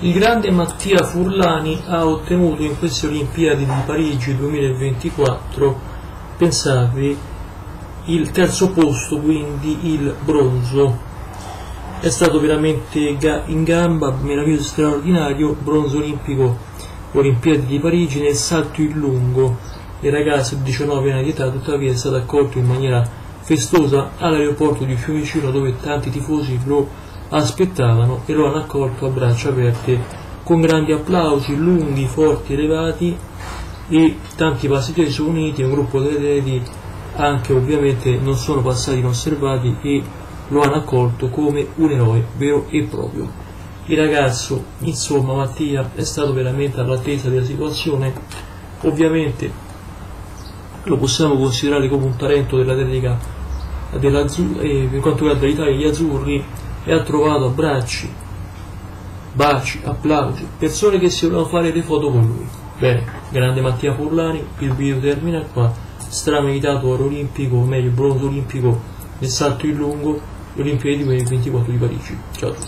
Il grande Mattia Furlani ha ottenuto in queste Olimpiadi di Parigi 2024, pensate, il terzo posto, quindi il bronzo. È stato veramente in gamba, meraviglioso, straordinario, bronzo olimpico, Olimpiadi di Parigi nel salto in lungo. Il ragazzo di 19 anni di età tuttavia è stato accolto in maniera festosa all'aeroporto di Fiumicino dove tanti tifosi lo aspettavano e lo hanno accolto a braccia aperte con grandi applausi lunghi, forti, elevati e tanti passeggeri sono uniti, un gruppo di atleti anche ovviamente non sono passati inosservati e lo hanno accolto come un eroe vero e proprio. Il ragazzo, insomma Mattia, è stato veramente all'attesa della situazione, ovviamente lo possiamo considerare come un talento dell'atletica della, eh, per quanto riguarda l'Italia gli azzurri e ha trovato abbracci, baci, applausi, persone che si volevano fare le foto con lui. Bene, grande Mattia Furlani, il video termina qua, strameritato oro olimpico, o meglio bronzo olimpico nel salto in lungo, Olimpiadi 2024 di Parigi. Ciao a tutti.